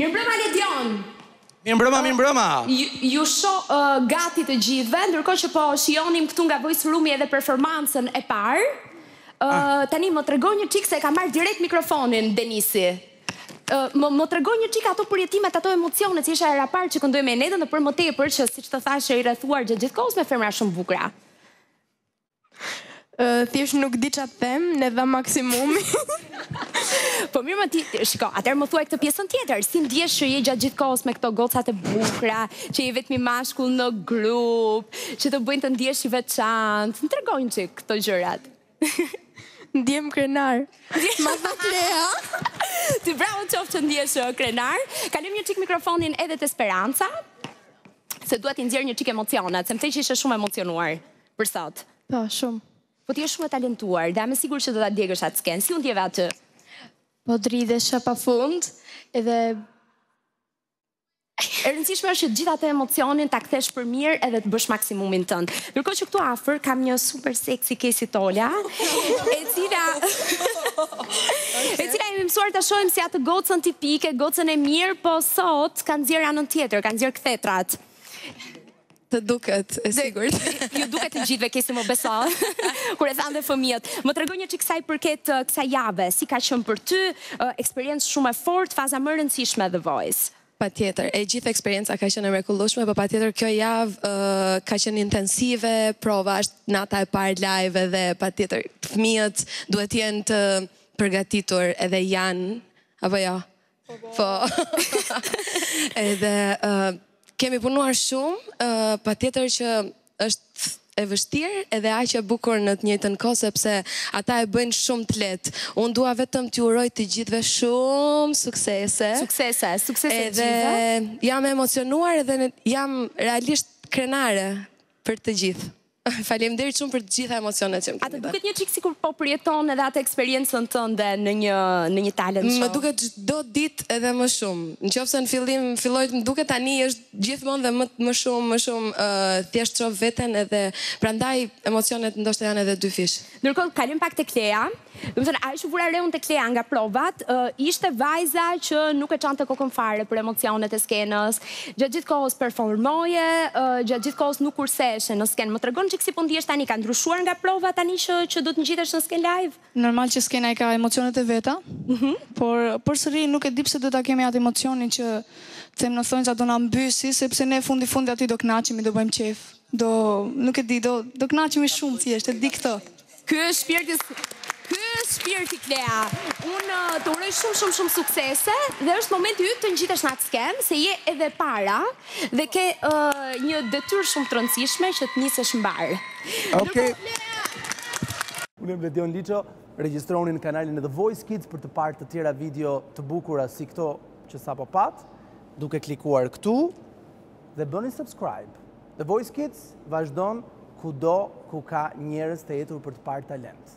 Mirëmbrëma Ledion! Mirëmbrëma, mirëmbrëma! Ju shoh gati të gjithëve, ndërkohë që po shijonim këtu nga Voice Room-i edhe performancën e parë. Tani më trego një çik se ka marrë direkt mikrofonin Denisi. Më më trego një çik ato përjetimet, ato emocionet, si ishte hera e parë që këndoje me Enedën po për më tepër që siç të thashë i rrethuar gjatë gjithë kohës me femra shumë të bukura. Uh, thjesht nuk di ça të them, ne dha maksimumin. Po mirë mo ti, shiko, atëherë më thuaj këtë pjesën tjetër, si ndihesh që je gjatë gjithë kohës me këto gocat e bukura, që je i vetmi mashkull në grup, që të bëjnë të ndihesh i veçantë. Më trego një çik këto gjërat. Ndihem krenar. Ma tha Klea. Ty bravo të qoftë që ndihesh uh, krenar. Kaloji një çik mikrofonin edhe te Speranca. Se dua t'i nxjerr një çik emocionet, se më the që ishe shumë e emocionuar. Për sot. Po, shumë. Po ti je shumë e talentuar dhe jam e sigurt që do ta djegësh atë skenë. Si u ndjeve aty? Po dridhesha pafund, edhe E rëndësishme është që gjithë atë emocion ta kthesh për mirë edhe të bësh maksimumin tënd. Ndërkohë që këtu afër kam një super sexy Kesi Tola, e cila e cila jemi mësuar ta shohim si atë gocën tipike, gocën e mirë, po sot ka nxjerrë anën tjetër, ka nxjerrë kthetrat. Të duket, e sigurt. Ju duket të gjithëve, Kesi më beso. Kur e thanë dhe fëmijët. Më trego një çik sa i përket uh, kësaj jave, si ka qenë për ty, uh, eksperiencë shumë e fortë, faza më e rëndësishme e The Voice. Patjetër, e gjithë eksperienca ka qenë e mrekullushme, po patjetër kjo javë uh, ka qenë intensive, prova, është nata e parë live edhe patjetër fëmijët duhet të jenë të përgatitur edhe janë, apo jo, Po, po. po. Edhe kemi punuar shumë, patjetër që është e vështirë edhe aq e bukur në të njëjtën kohë sepse ata e bëjnë shumë të lehtë. Unë dua vetëm t'ju uroj të gjithëve shumë suksese. Suksese, suksese të gjithëve. Edhe jam e emocionuar edhe jam realisht krenare për të gjithë. Faleminderit shumë për të gjitha emocionet që më keni. A të duket një çik sikur po përjeton edhe atë eksperiencën tënde në një në një talent show? Më duket çdo ditë edhe më shumë. Në qoftë se në fillim filloi të më duket tani është gjithmonë dhe më më shumë, më shumë uh, thjesht shoh veten edhe prandaj emocionet ndoshta janë edhe dyfish. Ndërkohë kalojmë pak te Klea. Domethënë, ajo që vura re unë te Klea nga provat, ë, ishte vajza që nuk e çante kokën fare për emocionet e skenës. Gjatë gjithë kohës performoje, ë, gjatë gjithë kohës nuk kurseshe në skenë. Më trego një çik si po ndihesh tani, ka ndryshuar nga prova tani që që do të ngjitesh në skenë live? Normal që skena i ka emocionet e veta, por përsëri nuk e di pse duhet ta kemi atë emocionin që të them në thonjza do na mbysi, sepse ne fundi fundit aty do kënaqemi, do bëjmë qejf. Do, nuk e di, do, do kënaqemi shumë thjesht, e di këtë. Ky është shpirti Ky është shpirti Klea. Unë uh, të uroj shumë shumë shumë suksese dhe është momenti yt të ngjitesh në atë skenë se je edhe e para dhe ke uh, një detyrë shumë të rëndësishme që të nisësh mbarë. Okej. Okay. Unë jam Ledion Liço, regjistrohuni në kanalin e The Voice Kids për të parë të tjera video të bukura si këto që sapo patë, duke klikuar këtu dhe bëni subscribe. The Voice Kids vazhdon kudo ku ka njerëz të etur për të parë talent.